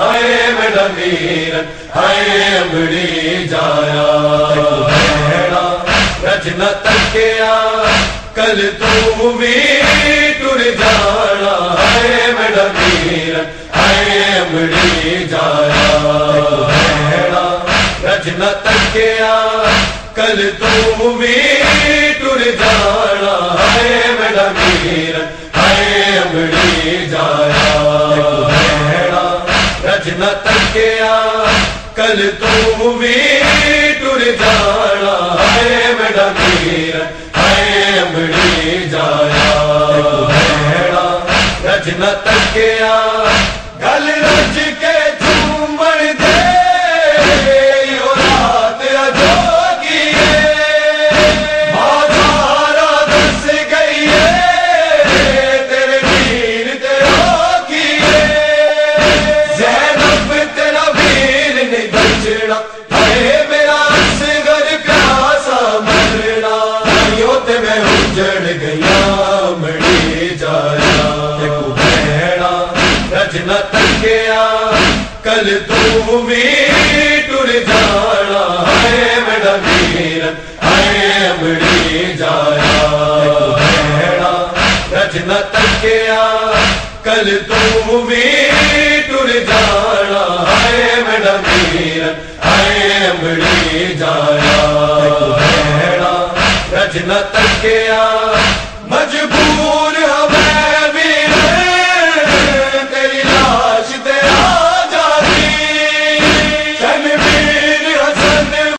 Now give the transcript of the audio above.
ہائے میرا میر ہائے امڑی جایا۔ رچنا تکیا، کل تو بھی ٹر جانا۔ ہائے میرا میر ہائے امڑی جایا۔ رچنا تکیا، کل تو بھی ٹر جانا۔ ہائے میرا میر ہائے امڑی جایا۔ رچنا تکیا کل تو بھی ٹر جانا ہے میرا میر ہے امڑی جایا رچنا تکیا ਤੱਕਿਆ ਕਲ ਤੂੰ ਵੀ ਟੁਰ ਜਾਣਾ। ਹੈ ਮੇਰਾ ਵੀਰ ਹੈ ਅਮੜੀ ਜਾਇਆ। ਭੈਣਾ ਰਜਨਾ ਤੱਕਿਆ ਕਲ ਤੂੰ ਵੀ ਟੁਰ ਜਾਣਾ। ਹੈ ਮੇਰਾ ਵੀਰ ਹੈ ਅਮੜੀ ਜਾਇਆ। ਭੈਣਾ ਰਜਨਾ ਤੱਕਿਆ